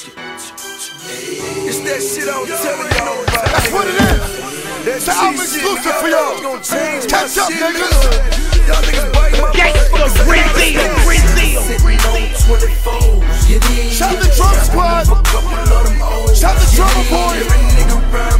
It's that shit I'm telling y'all about. That's what it is. That's the album exclusive for y'all. Catch up, niggas. nigga. Y'all niggas bite my Gangsta Brazil, Brazil, Brazil. Shout the drum squad. Shout the drummer boys.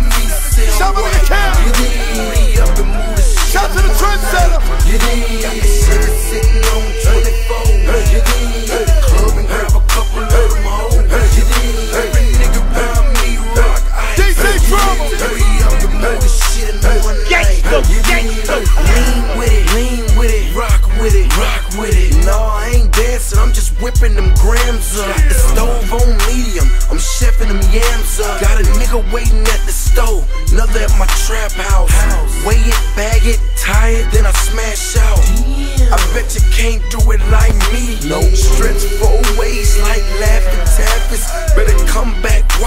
Whipping them grams up. The stove on medium, I'm chefing them yams up. Got a nigga waiting at the stove, another at my trap house. Weigh it, bag it, tie it, then I smash out. I bet you can't do it like me. No stretch four ways like laughing taffers.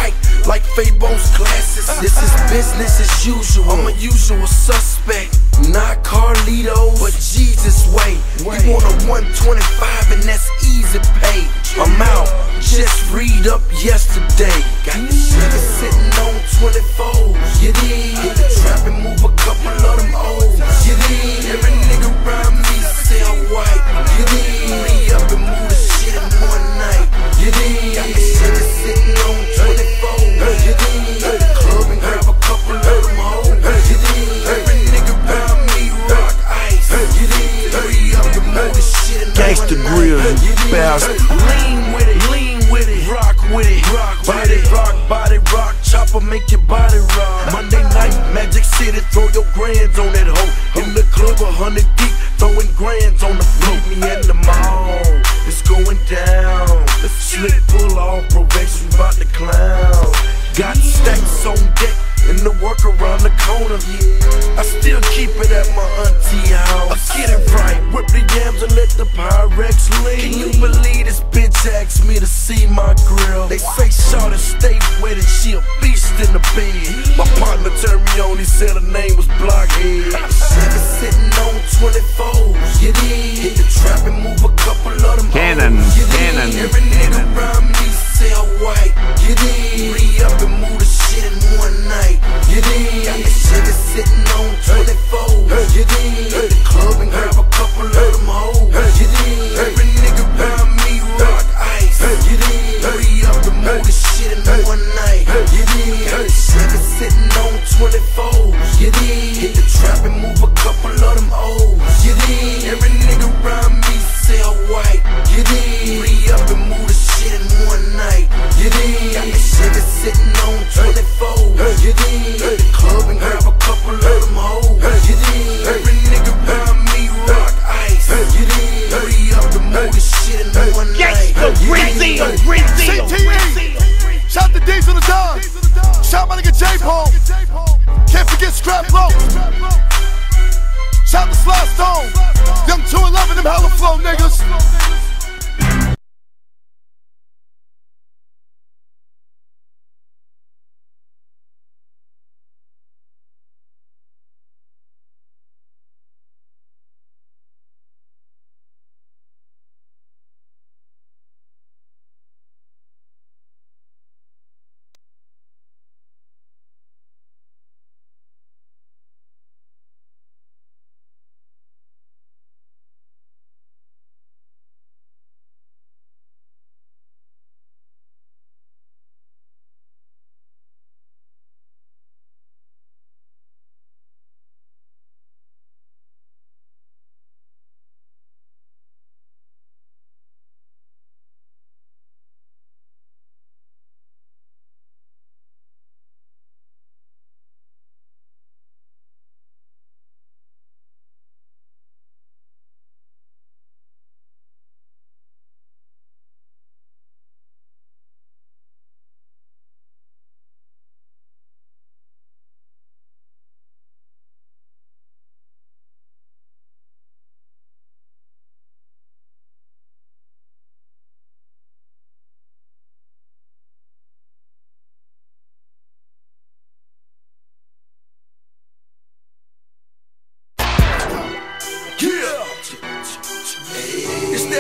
White like Fabo's glasses. This is business as usual. I'm a usual suspect, not Carlito, but Jesus way. You want a 125 and that's easy pay. I'm out, just read up yesterday. Got the shit sitting on 24s. You dig? Hit the trap and move a couple Gangsta one Grills, night. You dig? bastard. Lean with it, lean with it, rock with it, rock body, rock, body, rock, chopper, make your body rock. Monday night, Magic City, throw your grands on that hoe. In the club, a hundred deep, throwing grands on the floor. Meet me in the mall, it's going down. Slick pull off, probation about to clown. Got stacks on deck. And the work around the corner, Yeah. I still keep it at my auntie house. I get it right, whip the yams and let the Pyrex lean. Can you believe this bitch asked me to see my grill? They say Shawty stay wet and she a beast in the bed. My partner turned me on, he said her name was Blockhead. Seven sitting on 24s, you dig? Hit the trap and move a couple of them Cannon, hoes, you dig? cannon, Re up and move the shit in one night, you dig? Got sitting on 24s, you dig? Shout my nigga J Paul. Can't forget Strap Low. Shout the Sly Stone. Young 211, them hella flow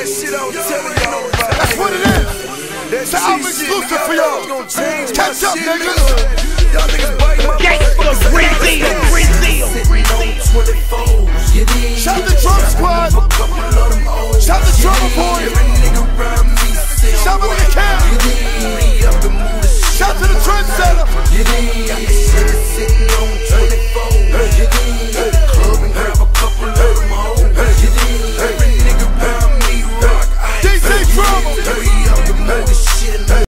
that shit I'm telling y'all about. That's what it is. That so I'm exclusive for y'all. Catch up, niggas. Y'all niggas bite my Gangsta Brazil, Brazil, Brazil. Shout the drum squad. Shout the drummer boy. Shout out to the camp. Shout to the trendsetter.